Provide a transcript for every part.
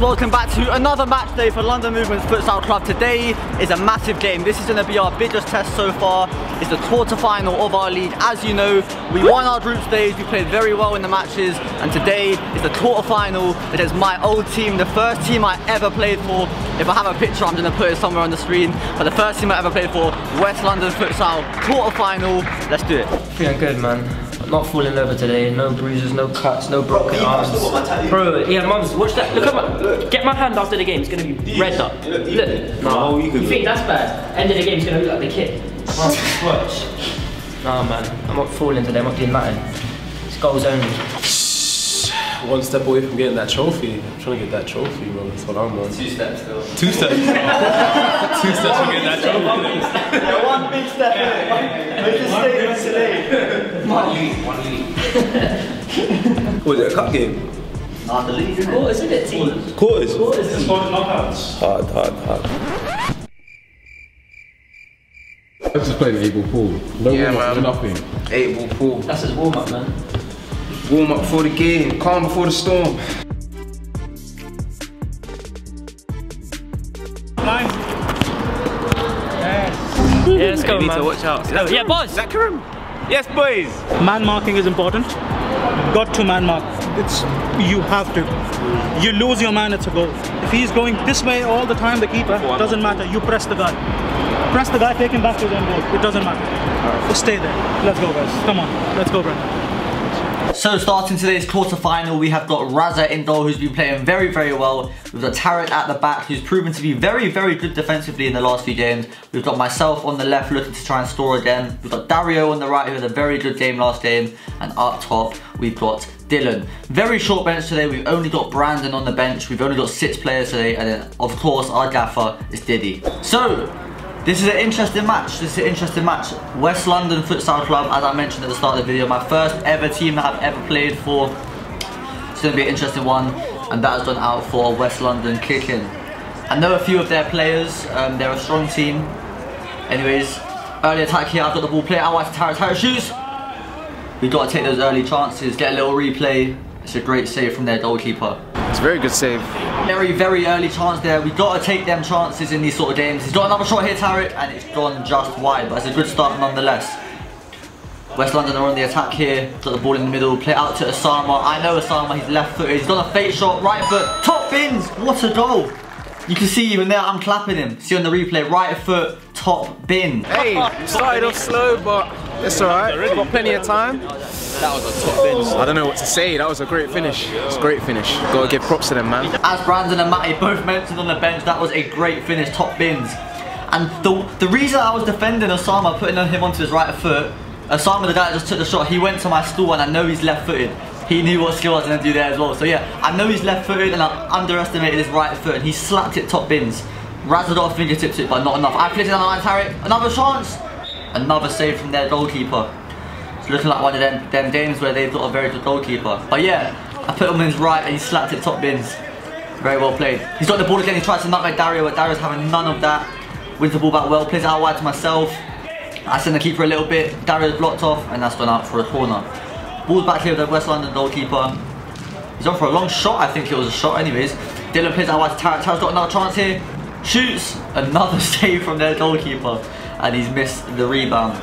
welcome back to another match day for London Movements Futsal Club. Today is a massive game. This is going to be our biggest test so far. It's the quarter-final of our league. As you know, we won our group stage, we played very well in the matches, and today is the quarter-final against my old team, the first team I ever played for. If I have a picture, I'm going to put it somewhere on the screen, but the first team I ever played for, West London Futsal, quarter-final. Let's do it. Feeling good, man. Not falling over today. No bruises, no cuts, no broken arms. Bro, yeah, mums, watch that. Look at my. Look. Get my hand after the game. It's gonna be red up. Look. No, you, you think that's bad? End of the game, it's gonna look like the kid. Watch. Nah, man. I'm not falling today. I'm not doing nothing. It's goals only one step away from getting that trophy. I'm trying to get that trophy, bro. That's what I'm on. Two steps still. Two steps. Two steps from getting that trophy. yeah, one big step. Yeah, Make a statement today. One lead. One lead. Was it a cup game? Ah, the league. Quarters, isn't it, team? Quarters. Quarters. It's knockouts. Hard, hard, hard. Let's just play an 8 ball pool. No yeah, warm-up, man. nothing. 8 ball pool. That's his warm up, man. Warm up before the game, calm before the storm. Yeah, let's go, man. to watch out. Is that Yeah, boys. Is that Karim? Yes, boys. Man marking is important. Got to man mark. It's you have to. You lose your man, it's a goal. If he's going this way all the time, the keeper doesn't matter. You press the guy. Press the guy, take him back to his own goal. It doesn't matter. Just stay there. Let's go, guys. Come on. Let's go, Brandon. So starting today's quarter-final, we have got Raza in goal, who's been playing very, very well. We've got Tariq at the back, who's proven to be very, very good defensively in the last few games. We've got myself on the left, looking to try and score again. We've got Dario on the right, who had a very good game last game. And up top, we've got Dillon. Very short bench today. We've only got Brandon on the bench. We've only got six players today. And then, of course, our gaffer is Diddy. So, this is an interesting match. This is an interesting match. West London Futsal Club, as I mentioned at the start of the video, my first ever team that I've ever played for. It's going to be an interesting one, and that has gone out for West London kicking. I know a few of their players. Um, they're a strong team. Anyways, early attack here. I've got the ball. Play out wide to Tara. Tara shoots. We've got to take those early chances. Get a little replay. It's a great save from their goalkeeper. It's a very good save. Very, very early chance there. We've got to take them chances in these sort of games. He's got another shot here, Tariq, and it's gone just wide, but it's a good start nonetheless. West London are on the attack here. Got the ball in the middle. Play out to Osama. I know Osama, he's left footed. He's got a fake shot, right foot. Top bins! What a goal! You can see even there, I'm clapping him. See on the replay, right foot, top bin. Hey, started off slow, but it's alright. We've Got plenty of time. That was a top bench. I don't know what to say. That was a great finish. It's a great finish. Gotta give props to them, man. As Brandon and Matty both mentioned on the bench, that was a great finish, top bins. And the, the reason I was defending Osama, putting him onto his right foot, Osama, the guy that just took the shot, he went to my stool and I know he's left footed. He knew what skill I was going to do there as well. So yeah, I know he's left footed and I underestimated his right foot and he slapped it top bins. Razza got fingertips fingertip it, but not enough. I flipped it down the line, Tariq. Another chance. Another save from their goalkeeper. It's looking like one of them, them games where they've got a very good goalkeeper. But yeah, I put him in his right and he slapped it top bins. Very well played. He's got the ball again, he tries to nutmeg Dario, but Dario's having none of that. Wins the ball back well, plays out wide to myself. I send the keeper a little bit, Dario's blocked off, and that's gone out for a corner. Ball's back here with the West London goalkeeper. He's on for a long shot, I think it was a shot anyways. Dillon plays out wide to Tariq, Tariq's got another chance here. Shoots, another save from their goalkeeper, and he's missed the rebound.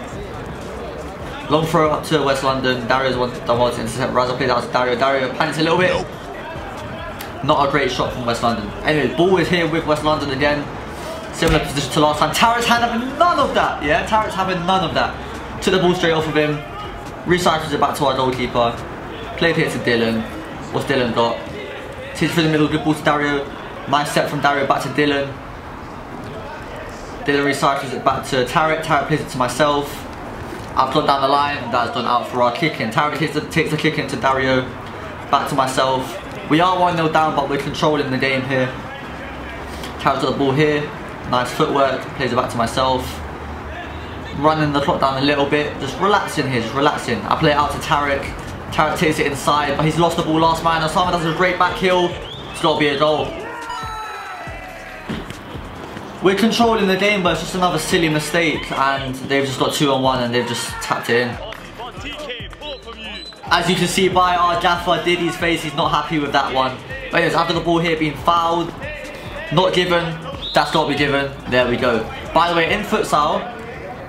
Long throw up to West London. Dario's one done well to intercept. Raza plays out to Dario. Dario panics a little bit. Not a great shot from West London. Anyway, ball is here with West London again. Similar position to last time. Tariq's having none of that. Yeah, Tariq's having none of that. Took the ball straight off of him. Recycles it back to our goalkeeper. Played here to Dillon. What's Dillon got? Takes through the middle. Good ball to Dario. Nice step from Dario back to Dillon. Dillon recycles it back to Tariq. Tariq plays it to myself. I've gone down the line, that's done out for our kicking. Tariq takes the, takes the kick into Dario, back to myself. We are 1-0 down, but we're controlling the game here. Tariq's got the ball here, nice footwork, plays it back to myself. Running the clock down a little bit, just relaxing here, just relaxing. I play it out to Tariq. Tariq takes it inside, but he's lost the ball last man. Osama does a great back heel. It's got to be a goal. We're controlling the game, but it's just another silly mistake, and they've just got two on one, and they've just tapped in. As you can see by our gaffer Diddy's face, he's not happy with that one. But anyways, after the ball here being fouled, not given, that's got to be given. There we go. By the way, in futsal,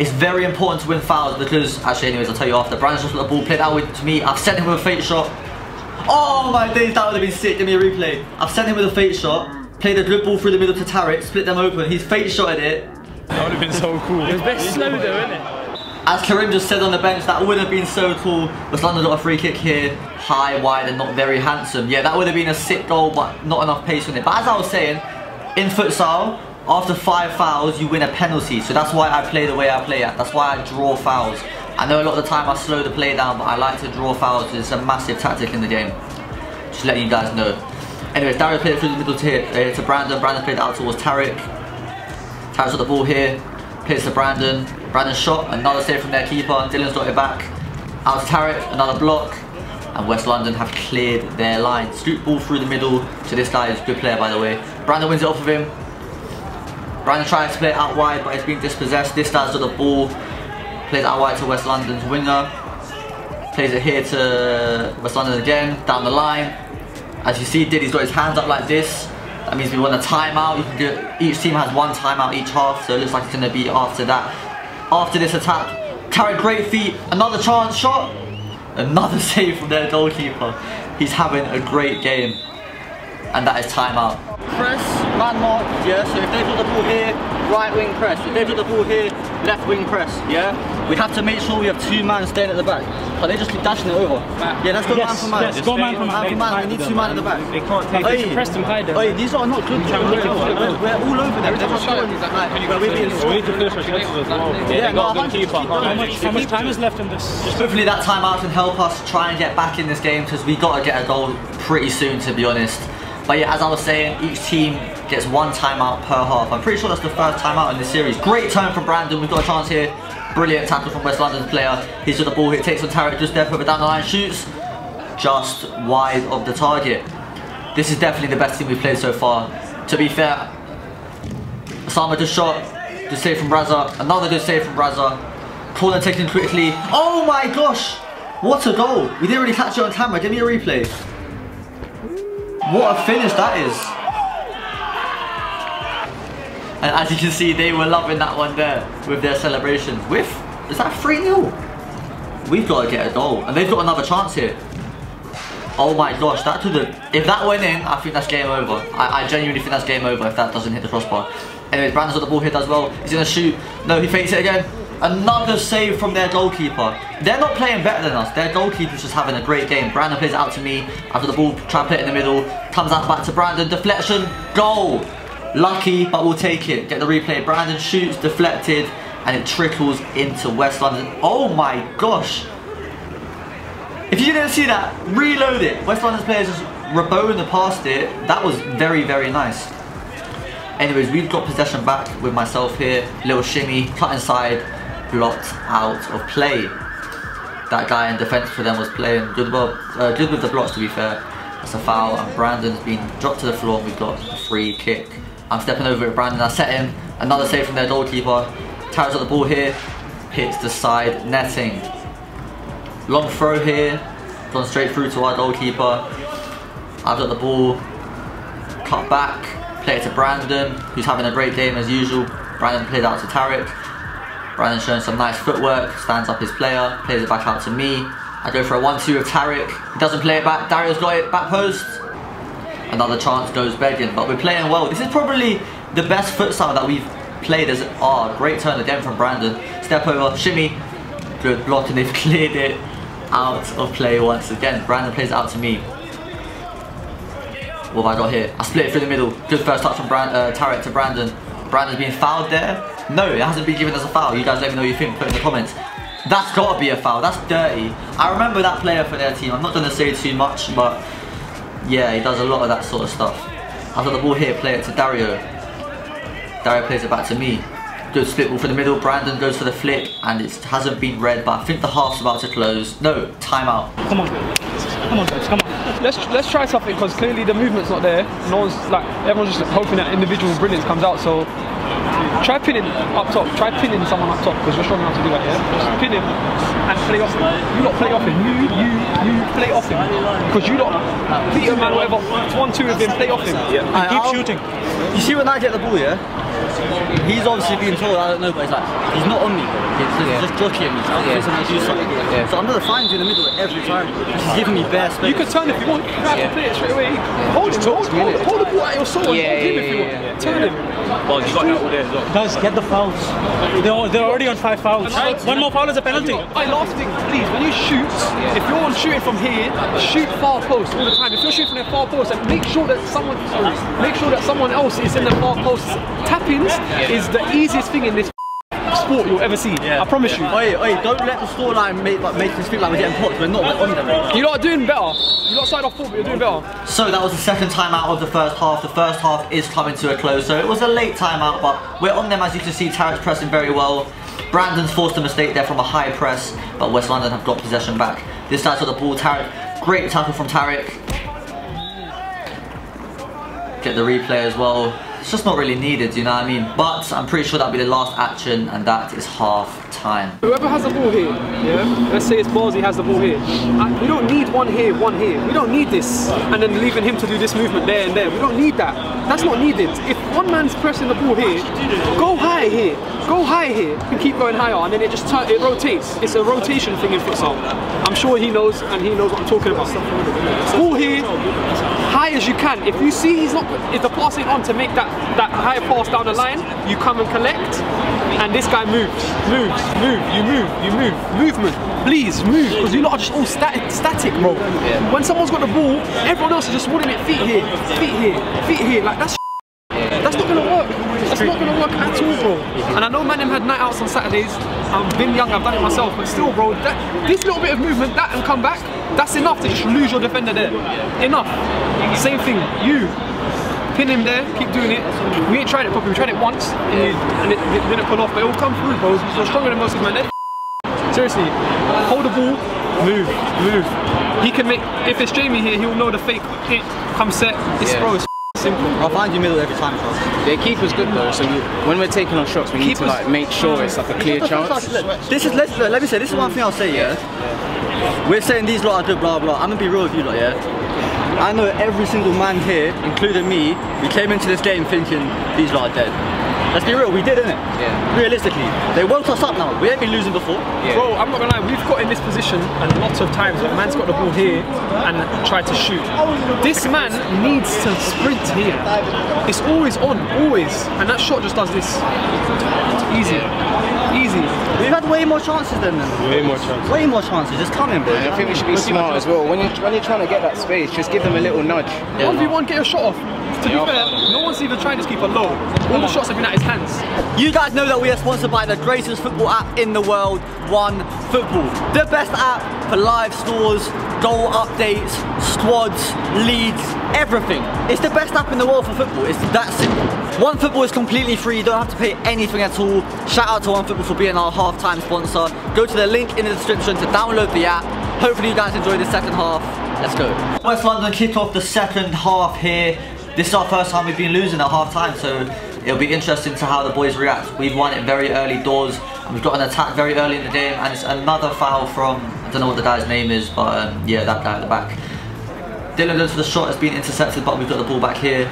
it's very important to win fouls because, actually anyways, I'll tell you after. Brandon's just got the ball played out with to me. I've sent him with a fake shot. Oh my days, that would have been sick. Give me a replay. I've sent him with a fake shot. Played the good ball through the middle to Tariq, split them open. He's fake shotted it. That would have been so cool. It was bit slow though, isn't it? As Karim just said on the bench, that would have been so cool. West London got a free kick here, high, wide, and not very handsome. Yeah, that would have been a sick goal, but not enough pace on it. But as I was saying, in futsal, after five fouls, you win a penalty. So that's why I play the way I play at. That's why I draw fouls. I know a lot of the time I slow the play down, but I like to draw fouls. It's a massive tactic in the game. Just letting you guys know. Anyways, Dario played through the middle to, here, uh, to Brandon. Brandon played out towards Tariq. Tariq's got the ball here. Plays to Brandon. Brandon shot. Another save from their keeper. Dillon's got it back. Out to Tariq. Another block. And West London have cleared their line. Scoop ball through the middle to this guy. He's a good player, by the way. Brandon wins it off of him. Brandon tries to play out wide, but it's been dispossessed. This guy's got the ball. Plays out wide to West London's winger. Plays it here to West London again. Down the line. As you see, Diddy's got his hands up like this. That means we want a timeout. You can each team has one timeout each half, so it looks like it's going to be after that. After this attack, Tariq great feet, another chance shot, another save from their goalkeeper. He's having a great game, and that is timeout. Press, man mark, yeah. So if they've got the ball here, right wing press. If they've got the ball here, left wing press, yeah. We have to make sure we have two men staying at the back. But they just keep dashing it over. Yeah, let's go Yes, man for man. yes, go man for man. Man for man. We need two men at the back. They can't take Oi, it. Press them high though. oi, these are not good. We're, we're, we're all over them. They're just going like, where we're being We need to finish our chances as well. Yeah, they no, good keeper. How much, how much time is left in this? Hopefully that timeout can help us try and get back in this game because we got to get a goal pretty soon to be honest. But yeah, as I was saying, each team gets one timeout per half. I'm pretty sure that's the first timeout in this series. Great turn from Brandon. We've got a chance here. Brilliant tackle from West London's player. He's got the ball here, takes on Tariq just there, put it down the line, shoots just wide of the target. This is definitely the best team we've played so far. To be fair, Osama just shot. Good save from Raza. Another good save from Raza. Corner taken quickly. Oh my gosh! What a goal! We didn't really catch it on camera. Give me a replay. What a finish that is. And as you can see, they were loving that one there with their celebrations. With, is that 3-0? We've got to get a goal. And they've got another chance here. Oh my gosh, that to the if that went in, I think that's game over. I, I genuinely think that's game over if that doesn't hit the crossbar. Anyways, Brandon's got the ball here as well. He's gonna shoot. No, he fakes it again. Another save from their goalkeeper. They're not playing better than us. Their goalkeeper's just having a great game. Brandon plays out to me. After the ball, try play it in the middle. Comes out back to Brandon. Deflection. Goal. Lucky, but we'll take it. Get the replay. Brandon shoots, deflected, and it trickles into West London. Oh my gosh. If you didn't see that, reload it. West London's players just reboned past it. That was very, very nice. Anyways, we've got possession back with myself here. Little shimmy, cut inside, blocked out of play. That guy in defence for them was playing good, well, uh, good with the blocks to be fair. That's a foul and Brandon's been dropped to the floor and we've got a free kick. I'm stepping over at Brandon, I set him. Another save from their goalkeeper. Towers got the ball here, hits the side netting. Long throw here, gone straight through to our goalkeeper. I've got the ball, cut back, play it to Brandon, who's having a great game as usual. Brandon played out to Tariq. Brandon showing some nice footwork, stands up his player, plays it back out to me. I go for a 1-2 with Tariq. He doesn't play it back. Dario's got it, back post. Another chance goes begging, but we're playing well. This is probably the best futsal that we've played as oh, great turn again from Brandon. Step over, shimmy, good block, and they've cleared it out of play once again. Brandon plays out to me. What have I got here? I split it through the middle. Good first touch from Brand uh, Tariq to Brandon. Brandon's being fouled there. No, it hasn't been given as a foul. You guys let me know what you think. Put in the comments. That's got to be a foul. That's dirty. I remember that player for their team. I'm not going to say too much, but yeah, he does a lot of that sort of stuff. I've got the ball here. Play it to Dario. Dario plays it back to me. Good split ball for the middle. Brandon goes for the flick, and it hasn't been read, but I think the half's about to close. No, timeout. Come on. Come on, guys, come on. Let's let's try something because clearly the movement's not there. No one's like everyone's just hoping that individual brilliance comes out. So Try pinning up top. Try pinning someone up top because you're strong enough to do that. Yeah. Just pin him and play off him. You lot play off him. You you you play off him because you lot beat him man whatever. One two of him. Play off him. Yeah. Keep shooting. You see when I get the ball, yeah? He's obviously being told, I don't know, but he's like, he's not on me. He's just, just jockeying me. So I'm thinking I do something. So I'm gonna find you in the middle every time. He's giving me bare space. You can turn if you want. You don't have to play it straight away. Hold him. Hold, hold, hold the ball at your soul and hold him if you want. Turn him. Well, you got that all there as well. Guys, get the fouls. They're, they're already on five fouls. One more foul is a penalty. I last thing, please, when you shoot, if you're on shooting from here, shoot far post all the time. If you're shooting from the far post, and make sure that someone, sorry, make sure that someone else is in the far post. Tap-ins is the easiest thing in this sport you'll ever see. I promise you. Oi, oi, don't let the scoreline make, like, make us feel like we're getting popped. We're not, we're on them. You lot are doing better. You lot started off poor, but you're doing better. So that was the second timeout of the first half. The first half is coming to a close, so it was a late timeout, but we're on them as you can see. Tariq's pressing very well. Brandon's forced a mistake there from a high press, but West London have got possession back. This side's got the ball. Tariq, great tackle from Tariq. Get the replay as well. It's just not really needed, you know what I mean? But I'm pretty sure that'll be the last action, and that is half time. Whoever has the ball here, yeah, let's say it's Ballsy has the ball here. Uh, we don't need one here, one here. We don't need this, and then leaving him to do this movement there and there. We don't need that. That's not needed. If one man's pressing the ball here, go high here, go high here, and keep going higher, and then it just it rotates. It's a rotation thing in futsal. I'm sure he knows, and he knows what I'm talking about. Ball here, high as you can. If you see he's not, if the pass ain't on to make that that high pass down the line, you come and collect, and this guy moves, moves, move, you move, you move, movement. Please move, because you're not just all static, static, bro. When someone's got the ball, everyone else is just wanting it feet here, feet here, feet here. Like that's not gonna work. That's not gonna work at all, bro. And I know Manim had night outs on Saturdays. I've been young, I've done it myself, but still, bro, that, this little bit of movement, that and come back, that's enough to just lose your defender there. Enough. Same thing, you. Pin him there, keep doing it. We ain't tried it properly, we tried it once, and, it, it didn't pull off, but it will come through, bro. You're stronger than most of them, man. Seriously, hold the ball, move, move. He can make, if it's Jamie here, he'll know the fake hit, come set. It's, bro, it's simple. I'll find you middle every time, Charles. Their keeper's good though, so we, when we're taking our shots, we need to like make sure it's like a clear chance. This is let's let me say this is one thing I'll say yeah. We're saying these lot are good blah blah. I'm gonna be real with you lot yeah. I know every single man here, including me, we came into this game thinking these lot are dead. Let's be real, we did, innit? Yeah. Realistically. They woke us up now. We ain't been losing before. Bro, I'm not gonna lie, we've got in this position a lot of times where a man's got the ball here and tried to shoot. This man needs to sprint here. It's always on, always. And that shot just does this. Easy. Easy. We've had way more chances than them. Way more chance. Way more chances. Just come in, bro. I think we should be smart as well. When you're when you're trying to get that space, just give them a little nudge. 1v1, get a shot off. To be fair, no one's even trying to keep a low. All the shots have been at his hands. You guys know that we are sponsored by the greatest football app in the world, One Football. The best app for live scores, goal updates, squads, leads, everything. It's the best app in the world for football. It's that simple. OneFootball is completely free. You don't have to pay anything at all. Shout out to OneFootball for being our halftime sponsor. Go to the link in the description to download the app. Hopefully you guys enjoy the second half. Let's go. West London kick off the second half here. This is our first time we've been losing at half time, so it'll be interesting to how the boys react. We've won it very early doors, and we've got an attack very early in the game, and it's another foul from, I don't know what the guy's name is, but um, yeah, that guy at the back. Dillon goes for the shot, has been intercepted, but we've got the ball back here.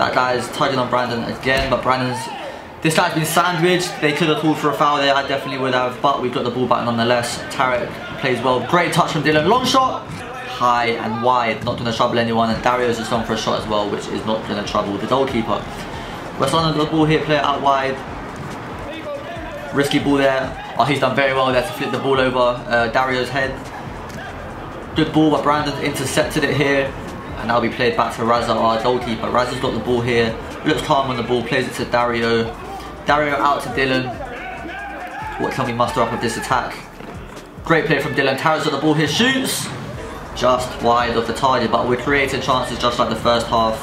That guy is tugging on Brandon again, but Brandon's, this guy's been sandwiched. They could have called for a foul there, I definitely would have, but we've got the ball back nonetheless. Tariq plays well, great touch from Dillon, long shot, high and wide, not going to trouble anyone, and Dario's just gone for a shot as well, which is not going to trouble the goalkeeper. West London the ball here, play it out wide. Risky ball there. Oh, he's done very well there to flip the ball over uh, Dario's head. Good ball, but Brandon intercepted it here. And that'll be played back to Raza, our goalkeeper. Raza's got the ball here. Looks calm on the ball, plays it to Dario. Dario out to Dillon. What can we muster up of this attack? Great play from Dillon. Tara's got the ball here, shoots. Just wide of the target, but we're creating chances just like the first half.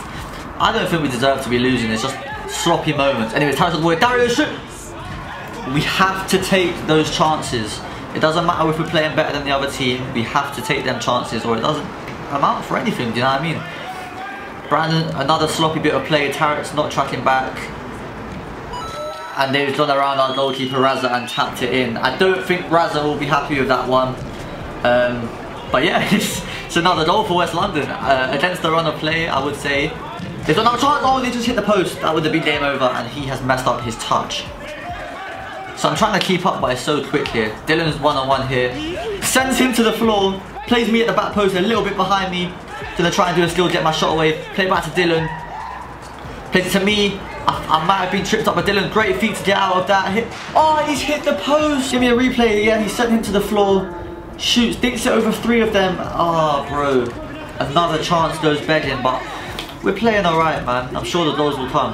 I don't think we deserve to be losing. It's just sloppy moments. Anyway, Tara's got the ball. Dario shoot. We have to take those chances. It doesn't matter if we're playing better than the other team. We have to take them chances, or it doesn't amount for anything. Do you know what I mean? Brandon, another sloppy bit of play. Tariq's not tracking back. and they've gone around our goalkeeper Raza and tapped it in. I don't think Raza will be happy with that one. Um, but yeah, it's, it's, another goal for West London. Uh, against the run of play, I would say. They've got another chance. Oh, they just hit the post. That would have been game over, and he has messed up his touch. So I'm trying to keep up, but it's so quick here. Dillon's one-on-one -on -one here. Sends him to the floor. Plays me at the back post a little bit behind me. Gonna try and do a skill, get my shot away. Play back to Dillon. Plays it to me. I, I, might have been tripped up by Dillon. Great feet to get out of that. Hit. Oh, he's hit the post. Give me a replay. Yeah, he sent him to the floor. Shoots, dinks it over three of them. Oh, bro. Another chance goes begging, but we're playing alright, man. I'm sure the doors will come.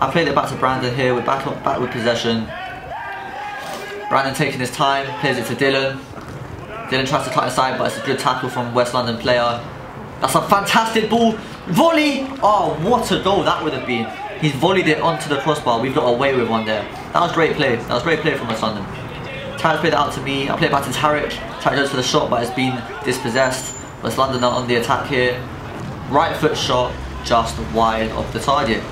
I played it back to Brandon here. We're back, back with possession. Brandon taking his time, plays it to Dillon. Dillon tries to cut inside, but it's a good tackle from West London player. That's a fantastic ball. Volley! Oh, what a goal that would have been. He's volleyed it onto the crossbar. We've got away with one there. That was great play. That was great play from West London. Tariq played it out to me. I played it back to Tariq. Tariq goes for the shot, but it's been dispossessed. West London are on the attack here. Right foot shot, just wide of the target.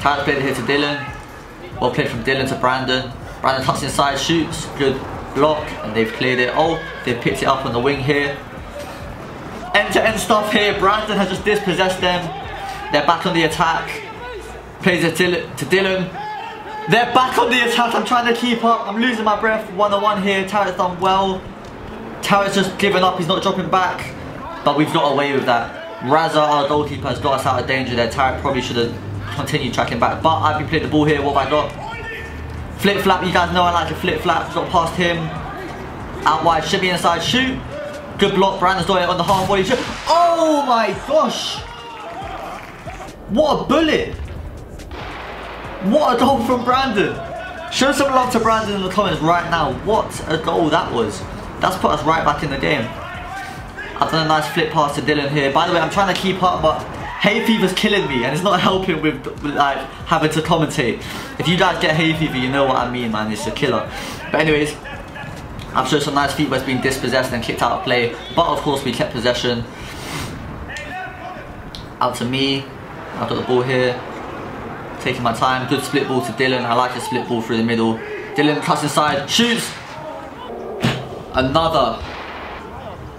Tariq played it here to Dillon. Well played from Dillon to Brandon. Brandon tucks inside, shoots, good block, and they've cleared it. Oh, they've picked it up on the wing here. End-to-end -end stuff here. Brandon has just dispossessed them. They're back on the attack. Plays it to Dillon. They're back on the attack. I'm trying to keep up. I'm losing my breath. One-on-one here. Tariq's done well. Tariq's just given up. He's not dropping back. But we've got away with that. Raza, our goalkeeper, has got us out of danger there. Tariq probably should have continued tracking back. But I've been playing the ball here. What have I got? Flip flap, you guys know I like to flip flap. Got past him. Out wide, should be inside, shoot. Good block, Brandon's doing it on the half volley shoot. Oh my gosh! What a bullet! What a goal from Brandon! Show some love to Brandon in the comments right now. What a goal that was. That's put us right back in the game. I've done a nice flip pass to Dillon here. By the way, I'm trying to keep up, but hay fever's killing me and it's not helping with, with, like having to commentate. If you guys get hay fever, you know what I mean, man. It's a killer. But anyways, I'm sure some nice feet it's been dispossessed and kicked out of play. But of course, we kept possession. Out to me. I've got the ball here. Taking my time. Good split ball to Dillon. I like the split ball through the middle. Dillon cuts inside, shoots. Another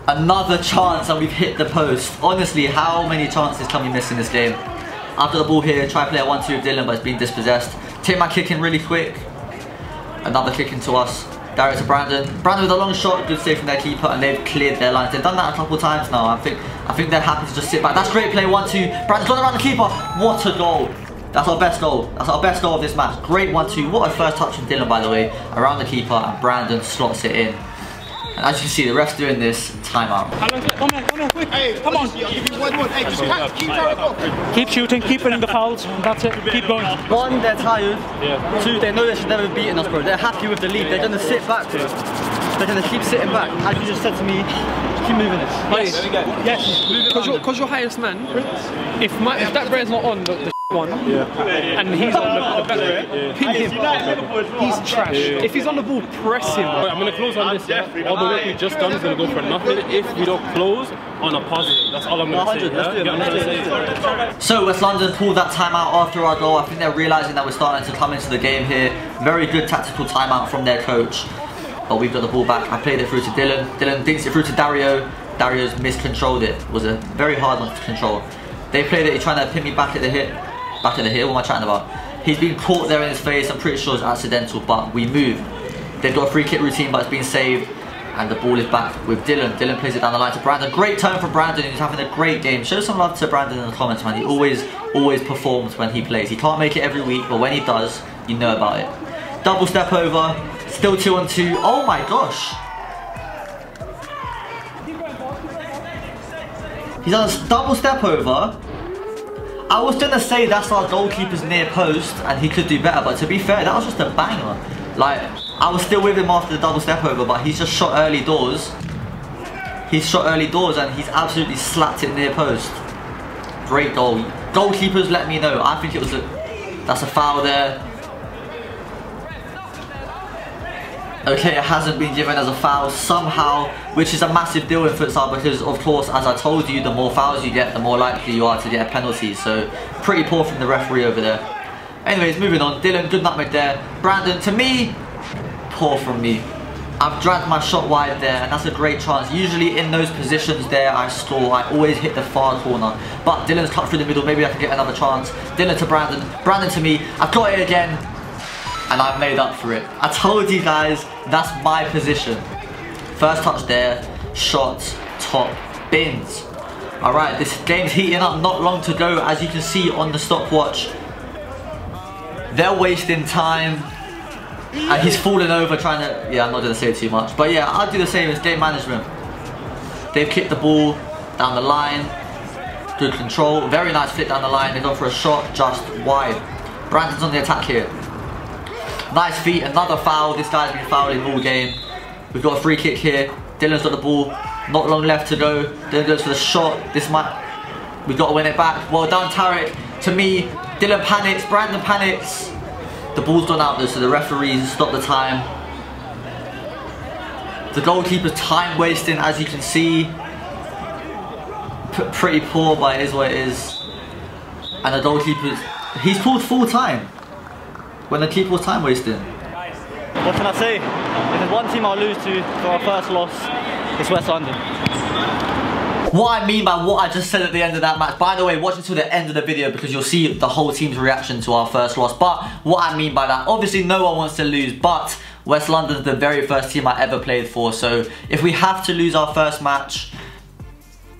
Another chance and we've hit the post. Honestly, how many chances can we miss in this game? After the ball here, try play a 1-2 with Dillon, but it's been dispossessed. Take my kick in really quick. Another kick into us. Darius to Brandon. Brandon with a long shot, good save from their keeper, and they've cleared their lines. They've done that a couple of times now. I think I think they're happy to just sit back. That's great play, 1-2. Brandon's gone around the keeper. What a goal. That's our best goal. That's our best goal of this match. Great 1-2. What a first touch from Dillon, by the way. Around the keeper, and Brandon slots it in. And as you can see, the ref's doing this timeout. Come on, come on, quick. Hey, come on. Hey, just keep, keep shooting, keep winning the fouls. That's it. Keep going. One, they're tired. Yeah. Two, they know they should never be beating us, bro. They're happy with the lead. They're going to sit back, bro. They're going to keep sitting back. As you just said to me, keep moving this. Yes. Yes. Because you're, you're highest man. If, my, if that bread's not on, the, the one, yeah. and he's on the, the back, yeah. pin him. He's trash. Yeah. If he's on the ball, press him. I'm going to close on this. Yeah? All the work we just done is going to go for nothing if we don't close on a positive. That's all I'm going to say. Yeah? So West London pulled that timeout after our goal. I think they're realising that we're starting to come into the game here. Very good tactical timeout from their coach. But we've got the ball back. I played it through to Dillon. Dillon dinks it through to Dario. Dario's miscontrolled it. it was a very hard one to control. They played it, he's trying to pin me back at the hit back in the hill, what am I chatting about? He's been caught there in his face, I'm pretty sure it's accidental, but we move. They've got a free kick routine, but it's been saved. And the ball is back with Dillon. Dillon plays it down the line to Brandon. Great turn from Brandon, he's having a great game. Show some love to Brandon in the comments, man. He always, always performs when he plays. He can't make it every week, but when he does, you know about it. Double step over, still two on two. Oh my gosh. He's on a double step over, I was gonna say that's our goalkeeper's near post and he could do better, but to be fair, that was just a banger. Like, I was still with him after the double step over, but he's just shot early doors. He's shot early doors and he's absolutely slapped it near post. Great goal. Goalkeepers, let me know. I think it was a, that's a foul there. Okay, it hasn't been given as a foul somehow, which is a massive deal in futsal because, of course, as I told you, the more fouls you get, the more likely you are to get a penalty. So, pretty poor from the referee over there. Anyways, moving on. Dillon, good nutmeg there. Brandon, to me, poor from me. I've dragged my shot wide there and that's a great chance. Usually in those positions there I score, I always hit the far corner. But Dillon's cut through the middle. Maybe I can get another chance. Dillon to Brandon. Brandon to me. I've got it again. And I've made up for it. I told you guys that's my position. First touch there. Shots. Top. Bins. Alright, this game's heating up. Not long to go as you can see on the stopwatch. They're wasting time. And he's falling over trying to, yeah, I'm not going to say too much. But yeah, I'll do the same as game management. They've kicked the ball down the line. Good control. Very nice flick down the line. They've gone for a shot just wide. Brandon's on the attack here. Nice feet. Another foul. This guy's been fouling all game. We've got a free kick here. Dillon's got the ball. Not long left to go. Dillon goes for the shot. This might... We've got to win it back. Well done, Tariq. To me, Dillon panics. Brandon panics. The ball's gone out though, so the referees stop the time. The goalkeeper's time wasting, as you can see. P pretty poor, but it is what it is. And the goalkeeper, He's pulled full time. When the keeper was time wasting. What can I say? If there's one team I'll lose to for our first loss, it's West London. What I mean by what I just said at the end of that match, by the way, watch until the end of the video because you'll see the whole team's reaction to our first loss. But what I mean by that, obviously no one wants to lose, but West London's the very first team I ever played for. So if we have to lose our first match,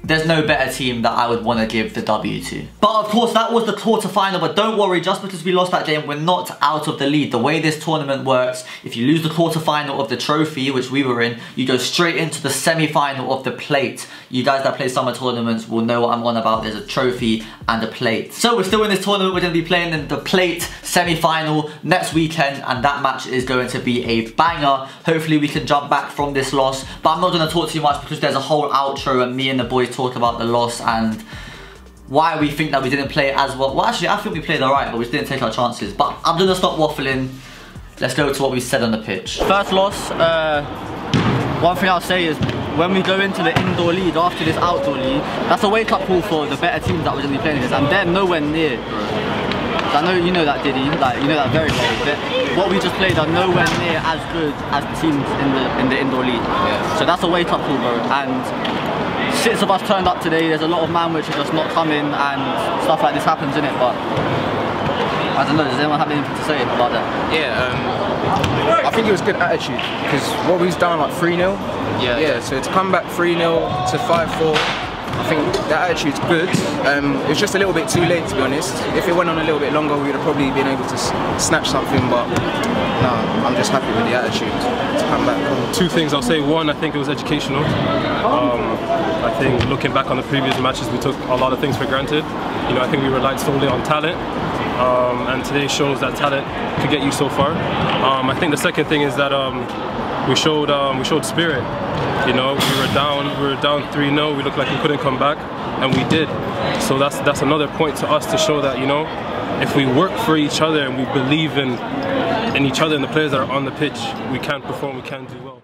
there's no better team that I would want to give the W to. But of course, that was the quarter final. But don't worry, just because we lost that game, we're not out of the lead. The way this tournament works, if you lose the quarter final of the trophy, which we were in, you go straight into the semi-final of the plate. You guys that play summer tournaments will know what I'm on about. There's a trophy and a plate. So we're still in this tournament. We're going to be playing in the plate semi-final next weekend. And that match is going to be a banger. Hopefully we can jump back from this loss. But I'm not going to talk too much because there's a whole outro and me and the boys talk about the loss and why we think that we didn't play as well. Well, actually, I think we played alright, but we didn't take our chances. But I'm going to stop waffling. Let's go to what we said on the pitch. First loss, uh, one thing I'll say is when we go into the indoor league after this outdoor league, that's a wake-up call for the better teams that we're going to be playing against, and they're nowhere near. I know you know that, Diddy. Like you know that very well. But what we just played are nowhere near as good as the teams in the in the indoor league. Yeah. So that's a wake-up call, bro. And six of us turned up today. There's a lot of man which are just not coming, and stuff like this happens in it. But I don't know. Does anyone have anything to say about that? Yeah. Um, I think it was good attitude because what we was down like three 0 Yeah. Yeah. So to come back three 0 to five four. I think that attitude's good. Um, it was just a little bit too late to be honest. If it went on a little bit longer, we would have probably been able to snatch something. But no, I'm just happy with the attitude to come back. Two things I'll say. One, I think it was educational. Um, I think looking back on the previous matches, we took a lot of things for granted. You know, I think we relied solely on talent. Um, and today shows that talent could get you so far. Um, I think the second thing is that um, we showed um, we showed spirit. You know, we were down we were down 3-0. We looked like we couldn't come back, and we did. So that's that's another point to us to show that you know, if we work for each other and we believe in in each other and the players that are on the pitch, we can perform. We can do well.